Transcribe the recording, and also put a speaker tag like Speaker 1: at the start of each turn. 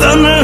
Speaker 1: tan